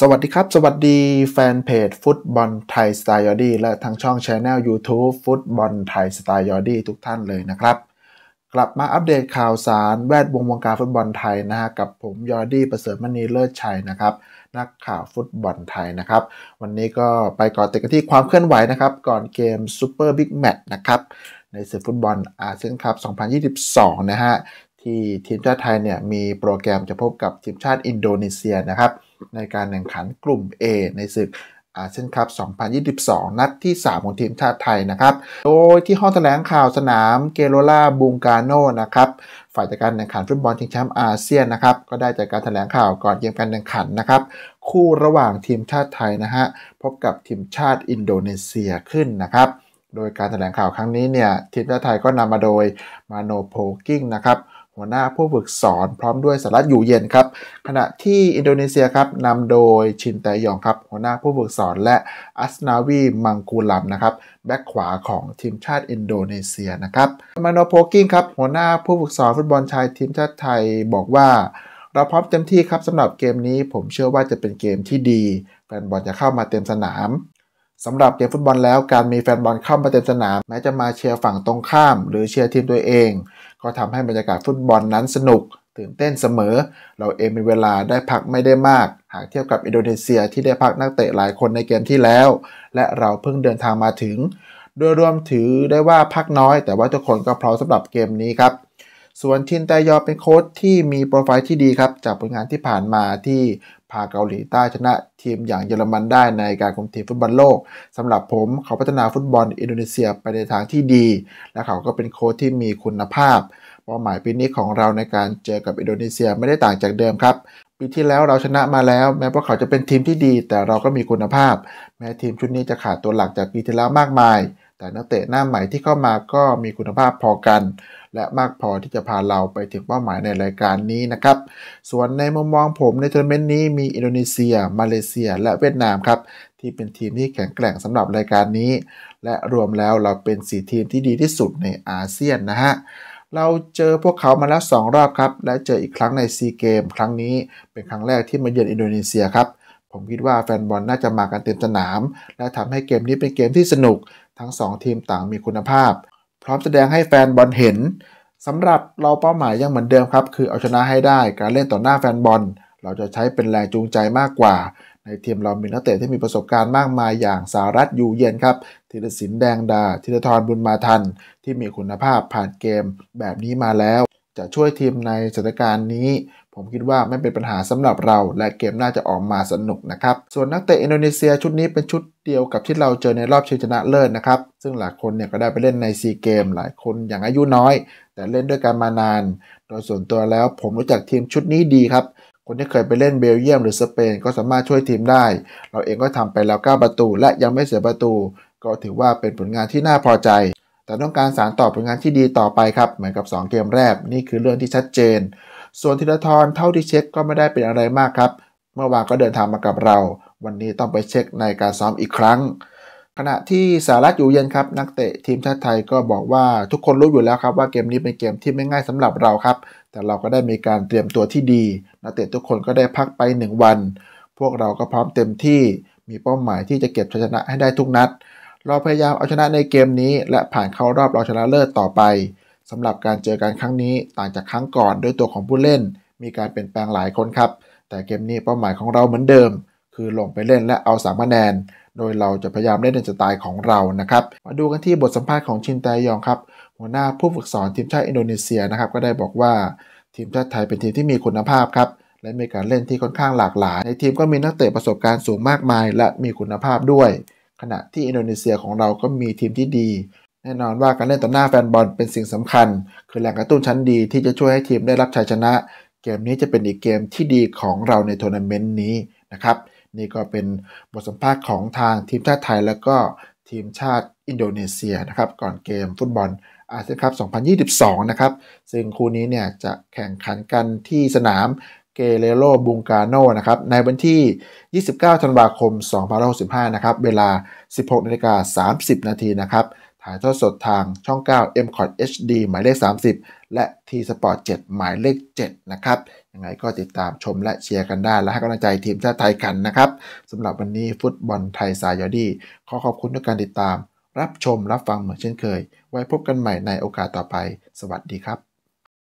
สวัสดีครับ สวัสดีแฟนเพจฟุตบอลไทยสไตล์ยอดีและทางช่องช anel YouTube ฟุตบอลไทยสไตล์ยอดีทุกท่านเลยนะครับ กลับมาอัปเดตข่าวสารแวดวงวงการฟุตบอลไทยนะฮะกับผมยอดี้ประเสริฐมณีเลิศชัยนะครับ นักข่าวฟุตบอลไทยนะครับ วันนี้ก็ไปก่อติดกันที่ความเคลื่อนไหวนะครับ ก่อนเกมซูเปอร์บิ๊กแมตช์นะครับในศึกฟุตบอลอาเซียนคัพ 2022 นะฮะ ที่ทีมชาติไทยเนี่ยมีโปรแกรมจะพบกับทีมชาติอินโดนีเซียนะครับในการแข่งขันกลุ่ม A ในศึกอาเซียนคัพ 2022 นัดที่ 3 ของทีมชาติไทยนะครับ โดยที่ห้องแถลงข่าวสนามเกโรล่าบูงกาโนนะครับ ฝ่ายจัดการแข่งขันฟุตบอลชิงแชมป์อาเซียนนะครับ ก็ได้จัดการแถลงข่าวก่อนเกมการแข่งขันนะครับ คู่ระหว่างทีมชาติไทยนะฮะ พบกับทีมชาติอินโดนีเซียขึ้นนะครับ โดยการแถลงข่าวครั้งนี้เนี่ย ทีมชาติไทยก็นำมาโดยมาโนโพลกิ้งนะครับ หัวหน้าผู้ฝึกสอนพร้อมด้วยสารัตอยู่เย็นครับ ขณะที่อินโดนีเซียครับนำโดยชินแตยองครับ หัวหน้าผู้ฝึกสอนและอัสนาวีมังกูอาลัมนะครับแบ็คขวาของทีมชาติอินโดนีเซียนะครับมาโนโพลกิ้งครับหัวหน้าผู้ฝึกสอนฟุตบอลชายทีมชาติไทยบอกว่าเราพร้อมเต็มที่ครับสำหรับเกมนี้ผมเชื่อว่าจะเป็นเกมที่ดี แฟนบอลจะเข้ามาเต็มสนามสำหรับเกมฟุตบอลแล้วการมีแฟนบอลเข้ามาเต็มสนาม แม้จะมาเชียร์ฝั่งตรงข้าม หรือเชียร์ทีมตัวเอง ก็ทำให้บรรยากาศฟุตบอลนั้นสนุก ตื่นเต้นเสมอ เราเองมีเวลาได้พักไม่ได้มาก หากเทียบกับอินโดนีเซียที่ได้พักนักเตะหลายคนในเกมที่แล้ว และเราเพิ่งเดินทางมาถึง โดยรวมถือได้ว่าพักน้อย แต่ว่าทุกคนก็พร้อมสำหรับเกมนี้ครับส่วนชินแตยองเป็นโค้ชที่มีโปรไฟล์ที่ดีครับ จากผลงานที่ผ่านมาที่ พาเกาหลีใต้ชนะทีมอย่างเยอรมันได้ในการคุมทีมฟุตบอลโลกสำหรับผมเขาพัฒนาฟุตบอลอินโดนีเซียไปในทางที่ดี และเขาก็เป็นโค้ชที่มีคุณภาพเป้าหมายปีนี้ของเราในการเจอกับอินโดนีเซียไม่ได้ต่างจากเดิมครับปีที่แล้วเราชนะมาแล้ว แม้พวกเขาจะเป็นทีมที่ดี แต่เราก็มีคุณภาพ แม้ทีมชุดนี้จะขาดตัวหลักจากปีที่แล้วมากมายแต่นักเตะหน้าใหม่ที่เข้ามาก็มีคุณภาพพอกัน และมากพอที่จะพาเราไปถึงเป้าหมายในรายการนี้นะครับ ส่วนในมุมมองผมในทัวร์นาเมนต์นี้มีอินโดนีเซีย มาเลเซีย และเวียดนามครับที่เป็นทีมที่แข็งแกร่งสำหรับรายการนี้ และรวมแล้วเราเป็น 4 ทีมที่ดีที่สุดในอาเซียนนะฮะเราเจอพวกเขามาแล้ว 2 รอบครับ และเจออีกครั้งในซีเกมครั้งนี้เป็นครั้งแรกที่มาเยือนอินโดนีเซียครับ ผมคิดว่าแฟนบอลน่าจะมากันเต็มสนาม และทำให้เกมนี้เป็นเกมที่สนุกทั้ง 2 ทีมต่างมีคุณภาพ พร้อมแสดงให้แฟนบอลเห็นสำหรับเราเป้าหมายยังเหมือนเดิมครับ คือเอาชนะให้ได้การเล่นต่อหน้าแฟนบอล เราจะใช้เป็นแรงจูงใจมากกว่า ในทีมเรามีนักเตะที่มีประสบการณ์มากมายอย่างสารัตอยู่เย็นครับธีรศิลป์แดงดาธีรทรบุญมาทัน ที่มีคุณภาพผ่านเกมแบบนี้มาแล้ว จะช่วยทีมในสถานการณ์นี้ ผมคิดว่าไม่เป็นปัญหาสำหรับเรา และเกมน่าจะออกมาสนุกนะครับ ส่วนนักเตะอินโดนีเซียชุดนี้เป็นชุดเดียวกับที่เราเจอในรอบชิงชนะเลิศนะครับ ซึ่งหลายคนเนี่ยก็ได้ไปเล่นในซีเกมหลายคนอย่างอายุน้อย แต่เล่นด้วยกันมานาน โดยส่วนตัวแล้วผมรู้จักทีมชุดนี้ดีครับคนที่เคยไปเล่นเบลเยียมหรือสเปนก็สามารถช่วยทีมได้ เราเองก็ทำไปแล้ว 9 ประตู และยังไม่เสียประตู ก็ถือว่าเป็นผลงานที่น่าพอใจ แต่ต้องการสารต่อผลงานที่ดีต่อไปครับ เหมือนกับ 2 เกมแรก นี่คือเรื่องที่ชัดเจน ส่วนธีรทรเท่าที่เช็คก็ไม่ได้เป็นอะไรมากครับ เมื่อวานก็เดินทางมากับเรา วันนี้ต้องไปเช็คในการซ้อมอีกครั้ง ขณะที่สารัตอยู่เย็นครับ นักเตะทีมชาติไทยก็บอกว่าทุกคนรู้อยู่แล้วครับว่าเกมนี้เป็นเกมที่ไม่ง่ายสำหรับเราครับ แต่เราก็ได้มีการเตรียมตัวที่ดี นักเตะทุกคนก็ได้พักไป 1 วัน พวกเราก็พร้อมเต็มที่ มีเป้าหมายที่จะเก็บชัยชนะให้ได้ทุกนัด เราพยายามเอาชนะในเกมนี้ และผ่านเข้ารอบรองชนะเลิศต่อไปสำหรับการเจอกันครั้งนี้ต่างจากครั้งก่อนด้วยตัวของผู้เล่น มีการเปลี่ยนแปลงหลายคนครับ แต่เกมนี้เป้าหมายของเราเหมือนเดิม คือลงไปเล่นและเอาสามคะแนน โดยเราจะพยายามเล่นในสไตล์ของเรานะครับมาดูกันที่บทสัมภาษณ์ของชินแตยองครับหัวหน้าผู้ฝึกสอนทีมชาติอินโดนีเซียนะครับก็ได้บอกว่าทีมชาติไทยเป็นทีมที่มีคุณภาพครับและมีการเล่นที่ค่อนข้างหลากหลาย ในทีมก็มีนักเตะประสบการณ์สูงมากมาย และมีคุณภาพด้วย ขณะที่อินโดนีเซียของเราก็มีทีมที่ดี แน่นอนว่าการเล่นต่อหน้าแฟนบอลเป็นสิ่งสำคัญ คือแรงกระตุ้นชั้นดีที่จะช่วยให้ทีมได้รับชัยชนะ เกมนี้จะเป็นอีกเกมที่ดีของเราในทัวร์นาเมนต์นี้นะครับนี่ก็เป็นบทสัมภาษณ์ของทางทีมชาติไทยแล้วก็ทีมชาติอินโดนีเซียนะครับก่อนเกมฟุตบอลอาเซียนคัพ 2022 นะครับ ซึ่งคู่นี้เนี่ยจะแข่งขันกันที่สนาม เกโรล่าบุงกาโนนะครับในวันที่ 29 ธันวาคม 2565 นะครับ เวลา 16นาฬิกา30 นาทีนะครับ ถ่ายทอดสดทางช่อง 9 m c o t HD หมายเลข 30 และ T Sport 7 หมายเลข 7 นะครับ ยังไงก็ติดตามชมและเชียร์กันได้ และให้กำลังใจทีมชาติไทยกันนะครับสำหรับวันนี้ฟุตบอลไทยสายอดีขอขอบคุณทุกการติดตาม รับชมรับฟังเหมือนเช่นเคย ไว้พบกันใหม่ในโอกาสต่อไป สวัสดีครับ